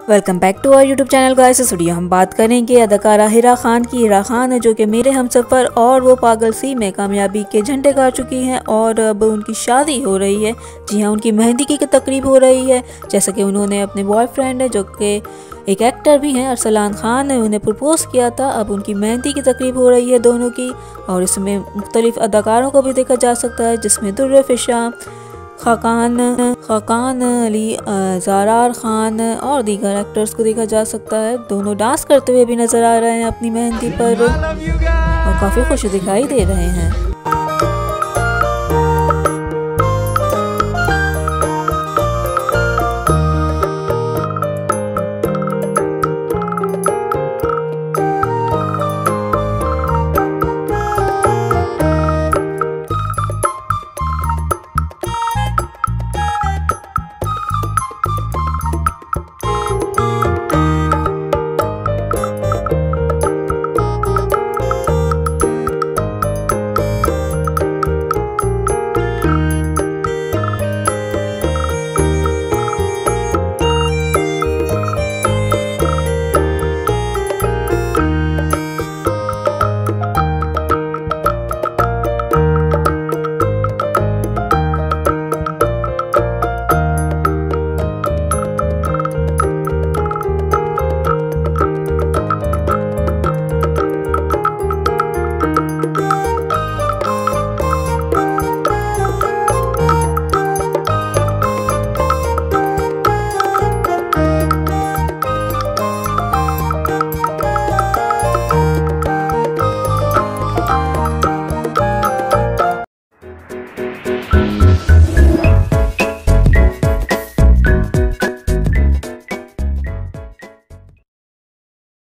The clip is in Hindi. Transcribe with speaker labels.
Speaker 1: Welcome back to our YouTube channel guys इस वीडियो हम बात करेंगे अदाकारा हिरा खान की। हिरा खान है जो कि मेरे हम सफ़र और वो पागल सी में कामयाबी के झंडे गा चुकी हैं और अब उनकी शादी हो रही है। जी हाँ उनकी मेहंदी की तकरीब हो रही है। जैसा कि उन्होंने अपने बॉयफ्रेंड जो कि एक एक्टर भी हैं, अरसलान खान ने उन्हें प्रपोज़ किया था। अब उनकी मेहंदी की तकरीब हो रही है दोनों की और इसमें मुख्तलिफ़ अदाकारों को भी देखा जा सकता है, जिसमें दुर्रफिशा खाकान खाकान अली जारार खान और दीगर एक्टर्स को देखा जा सकता है। दोनों डांस करते हुए भी नज़र आ रहे हैं अपनी मेहंदी पर। और काफ़ी खुश दिखाई दे रहे हैं।